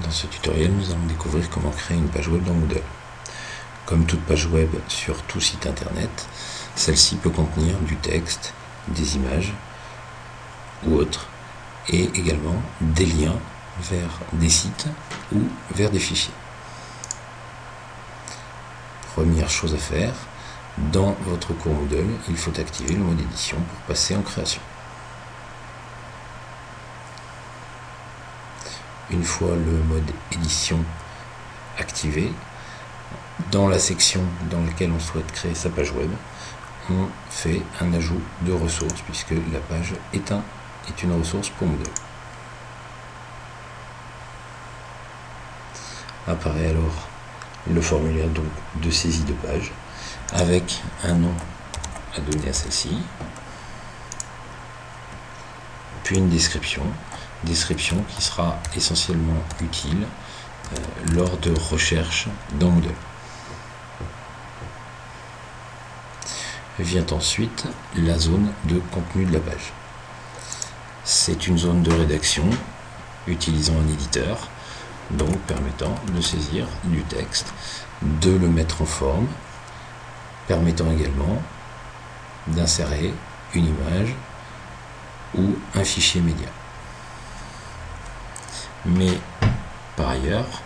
Dans ce tutoriel, nous allons découvrir comment créer une page web dans Moodle. Comme toute page web sur tout site internet, celle-ci peut contenir du texte, des images ou autres, et également des liens vers des sites ou vers des fichiers. Première chose à faire, dans votre cours Moodle, il faut activer le mode édition pour passer en création. Une fois le mode édition activé, dans la section dans laquelle on souhaite créer sa page web, on fait un ajout de ressources puisque la page est, un, est une ressource pour Moodle. Apparaît alors le formulaire de saisie de page avec un nom à donner à celle-ci, puis une description, description qui sera essentiellement utile euh, lors de recherche dans Moodle. Vient ensuite la zone de contenu de la page. C'est une zone de rédaction utilisant un éditeur, donc permettant de saisir du texte, de le mettre en forme, permettant également d'insérer une image ou un fichier média. Mais par ailleurs,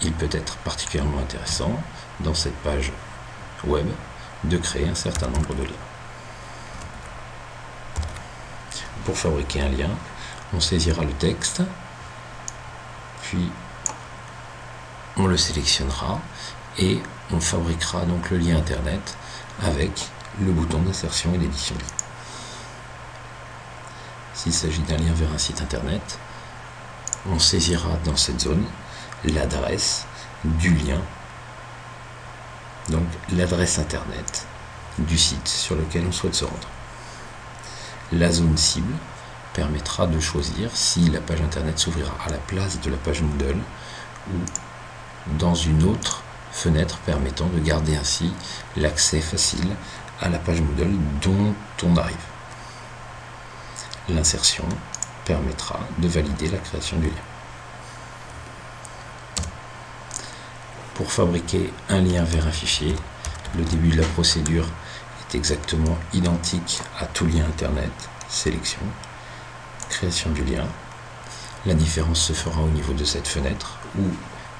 il peut être particulièrement intéressant dans cette page web de créer un certain nombre de liens. Pour fabriquer un lien, on saisira le texte, puis on le sélectionnera et on fabriquera donc le lien internet avec le bouton d'insertion et d'édition. S'il s'agit d'un lien vers un site internet, on saisira dans cette zone l'adresse du lien, donc l'adresse internet du site sur lequel on souhaite se rendre. La zone cible permettra de choisir si la page internet s'ouvrira à la place de la page Moodle ou dans une autre fenêtre permettant de garder ainsi l'accès facile à la page Moodle dont on arrive. L'insertion permettra de valider la création du lien. Pour fabriquer un lien vers un fichier, le début de la procédure est exactement identique à tout lien Internet. Sélection, création du lien. La différence se fera au niveau de cette fenêtre où,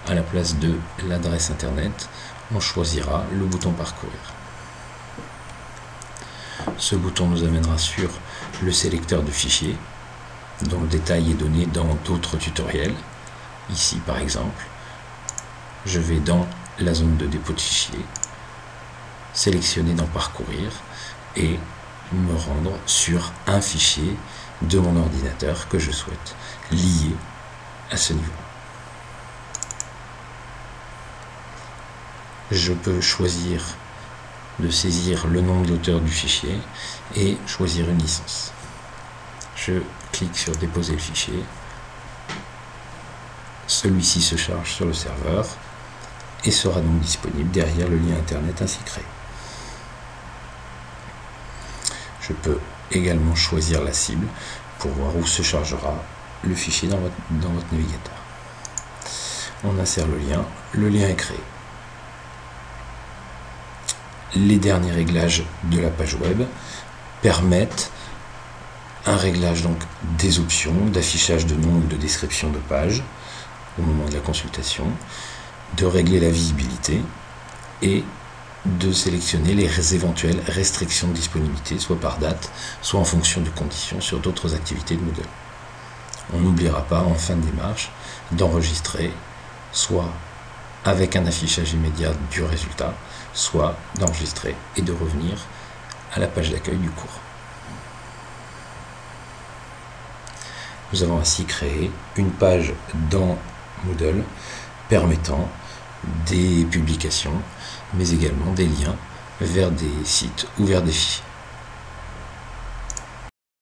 à la place de l'adresse Internet, on choisira le bouton Parcourir. Ce bouton nous amènera sur le sélecteur de fichiers dont le détail est donné dans d'autres tutoriels. Ici par exemple, je vais dans la zone de dépôt de fichiers, sélectionner dans parcourir et me rendre sur un fichier de mon ordinateur que je souhaite lier à ce niveau. Je peux choisir de saisir le nom de l'auteur du fichier et choisir une licence. Je clique sur déposer le fichier. Celui-ci se charge sur le serveur et sera donc disponible derrière le lien internet ainsi créé. Je peux également choisir la cible pour voir où se chargera le fichier dans votre, navigateur. On insère le lien, le lien est créé. Les derniers réglages de la page web permettent un réglage donc des options d'affichage de nom ou de description de page au moment de la consultation, de régler la visibilité et de sélectionner les éventuelles restrictions de disponibilité, soit par date, soit en fonction de conditions sur d'autres activités de Moodle. On n'oubliera pas en fin de démarche d'enregistrer soit avec un affichage immédiat du résultat, soit d'enregistrer et de revenir à la page d'accueil du cours. Nous avons ainsi créé une page dans Moodle permettant des publications, mais également des liens vers des sites ou vers des fichiers.